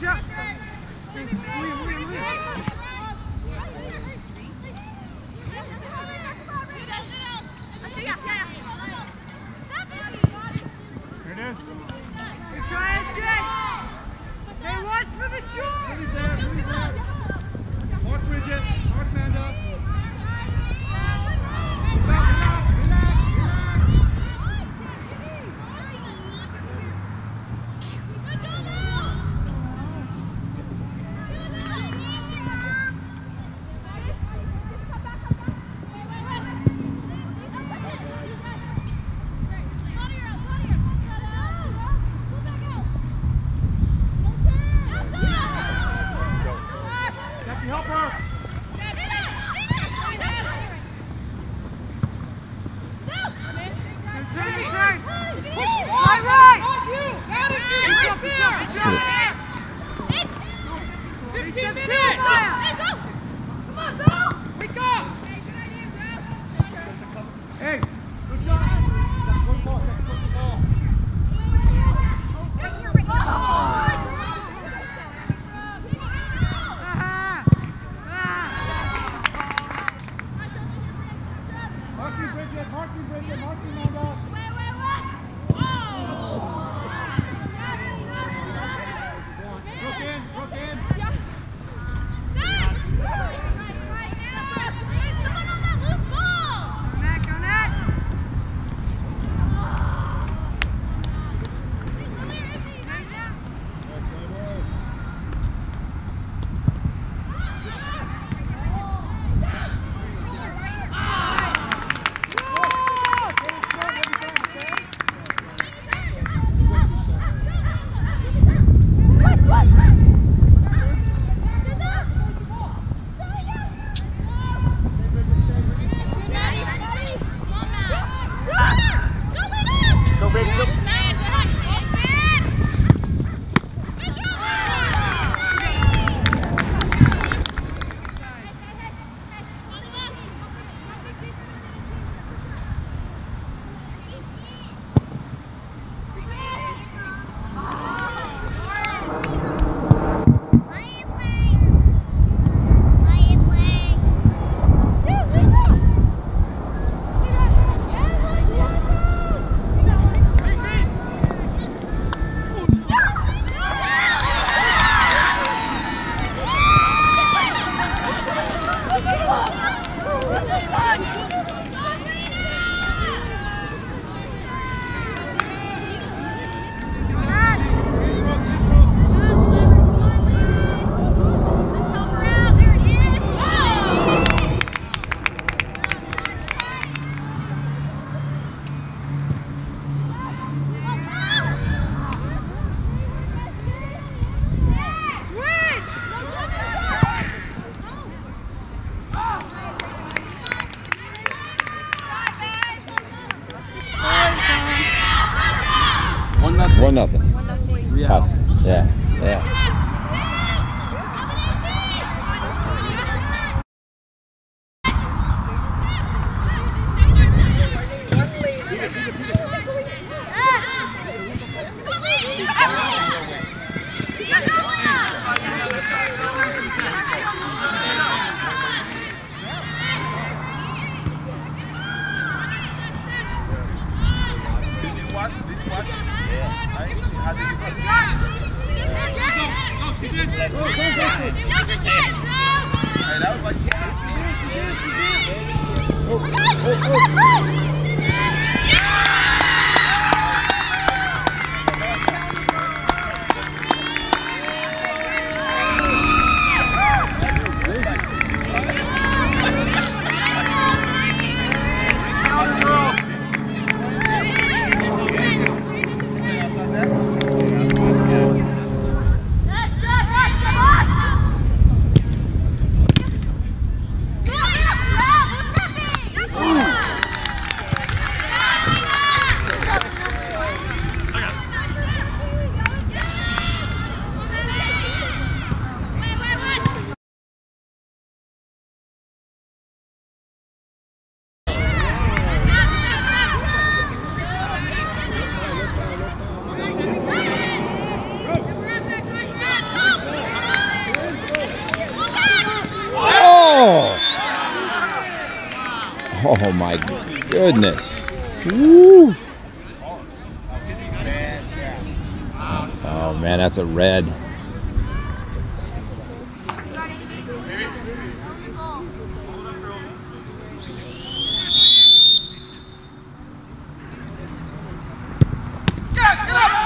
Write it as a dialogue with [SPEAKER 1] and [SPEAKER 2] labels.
[SPEAKER 1] William.
[SPEAKER 2] Here it is.
[SPEAKER 1] Good try Jake. 15 minutes. Wake up.
[SPEAKER 3] One nothing.
[SPEAKER 4] One nothing.
[SPEAKER 3] Yeah.
[SPEAKER 4] Us. Yeah. Yeah.
[SPEAKER 5] Watch? Did you watch it? Yeah. Hey, that was like
[SPEAKER 2] Goodness. Woo. Oh man, that's a red. Yes,